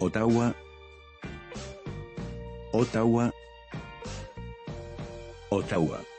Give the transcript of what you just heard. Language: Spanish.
Ottawa, Ottawa, Ottawa.